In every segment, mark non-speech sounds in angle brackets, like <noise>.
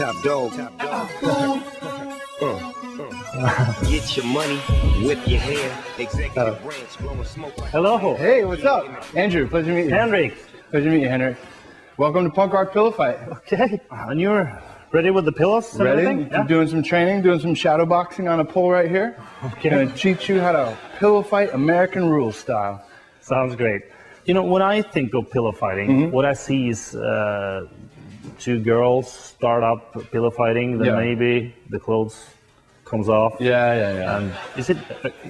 Top dog. Top dog. Uh. Get your money, whip your hair. Executive branch, blowing smoke. Hello. Hey, what's up? Andrew, pleasure to meet you. Henrik. Pleasure to meet you, Henrik. Welcome to Punk Rock Pillow Fight. Okay. And you're ready with the pillows and Ready? everything? Yeah. Doing some training, doing some shadow boxing on a pole right here. Okay. Gonna teach you how to pillow fight American rules style. Sounds great. You know, when I think of pillow fighting, Mm-hmm. what I see is uh, two girls start up pillow fighting, then Yeah. maybe the clothes comes off. Yeah, yeah, yeah. Is it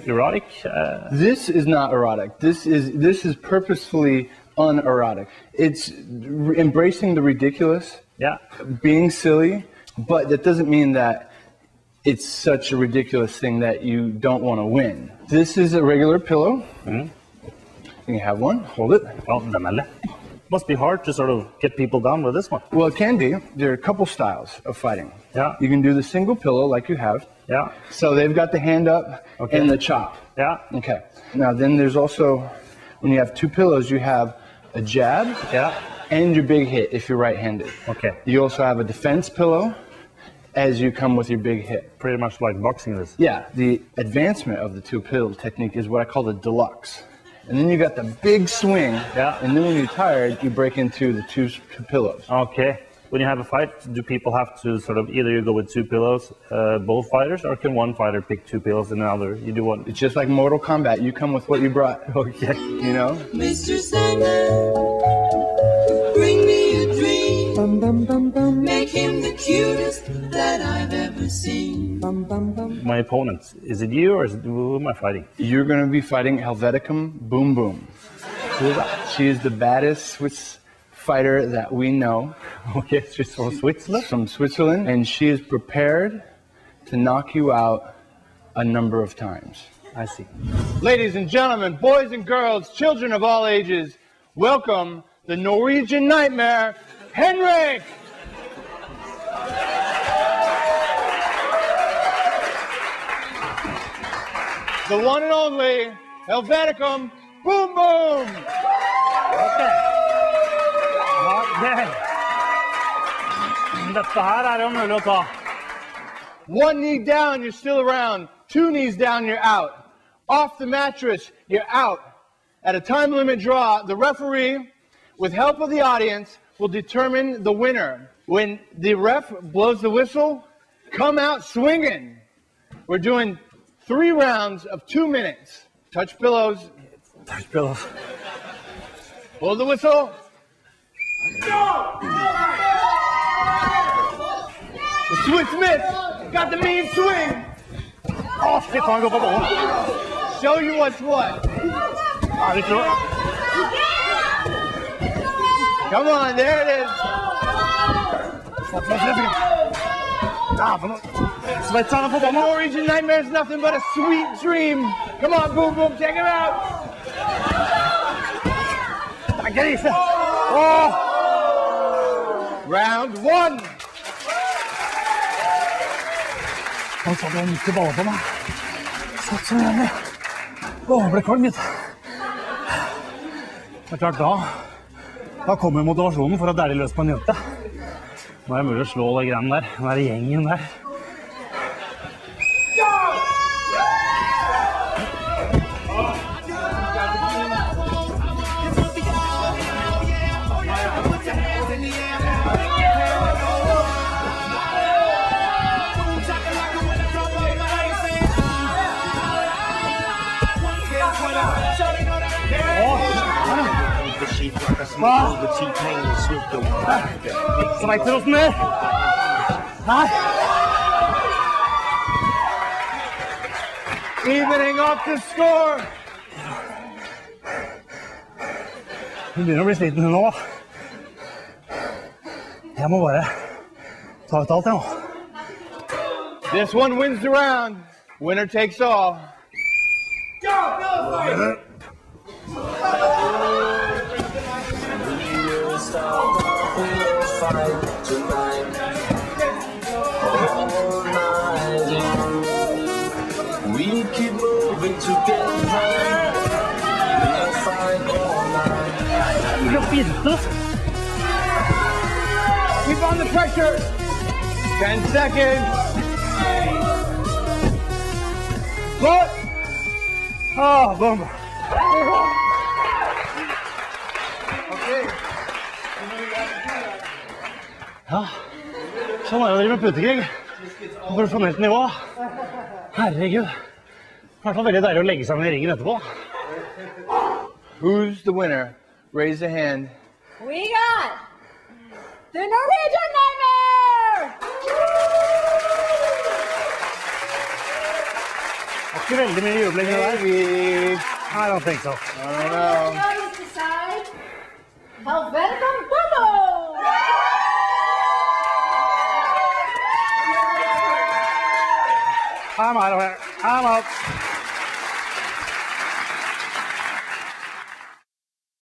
erotic? Uh, This is not erotic. This is this is purposefully unerotic. It's r- embracing the ridiculous, yeah. being silly, but that doesn't mean that it's such a ridiculous thing that you don't want to win. This is a regular pillow. You can have one. Hold it. Lett. Must be hard to sort of get people down with this one. Well, it can be. There are a couple styles of fighting. Yeah. You can do the single pillow like you have. Yeah. So they've got the hand up Okay. and the chop. Yeah. Okay. Now then there's also when you have two pillows, you have a jab Yeah. and your big hit if you're right-handed. Okay. You also have a defense pillow as you come with your big hit. Pretty much like boxing this. Yeah, the advancement of the two pillow technique is what I call the deluxe. And then you got the big swing. Yeah. And then when you're tired, you break into the two, two pillows. Okay. When you have a fight, do people have to sort of either you go with two pillows, uh, both fighters, or can one fighter pick two pillows and another you do one? It's just like Mortal Kombat. You come with what you brought. <laughs> Okay. You know? Mr. Sandman, bring me a dream. Make him the cutest that I've ever seen. My opponent, is it you or is it, who am I fighting? You're going to be fighting Helveticum Boom Boom. She is the baddest Swiss fighter that we know <laughs> Okay, she's from Switzerland. from Switzerland, and she is prepared to knock you out a number of times. I see. Ladies and gentlemen, boys and girls, children of all ages, welcome the Norwegian nightmare, Henrik! The one and only Helveticum Boom Boom! Okay. Dette her er. One knee down, you're still around. Two knees down, you're out. Off the mattress, you're out. At a time limit draw, the referee, with help of the audience, will determine the winner. When the ref blows the whistle, come out swinging. We're doing three rounds of two minutes. Touch pillows, Touch pillows. blow the whistle. Go! The Swiss Miss got the mean swing. Fy faen, gå på ballen! Show you what's what. Ikke Come on, there it is. Dæven! Svetserne på The banen! Norwegian nightmare is nothing but a sweet dream. Come on, boom, boom, check him out. Det er grise! Åh! Round one. Han satt jo midt i på meg. Satt jeg ble kvalm, gitt. Det er klart, da Da kommer motivasjonen for å dæle løs på en jente. Nå er det mulig å slå de greiene der. Den det gjengen der. Sheep like a smooth with T-Pain and Snoop Dogg. Sveitser åssen det? Her. Evening up the score. Hun begynner å bli sliten, hun òg. Jeg må bare ta ut alt, jeg nå. This one wins the round. Winner takes all. We keep moving together. We'll on the pressure. Ten seconds. But, ah, oh, boom. Sånn er det å drive med putekrig. På profesjonelt nivå. Herregud. I hvert fall veldig deilig å legge seg ned i ringen etterpå. Who's the winner? Raise a hand. We got the Norwegian Nightmare! Det var ikke veldig mye jubling der. Maybe. I don't think so. I'm out of here. I'm out.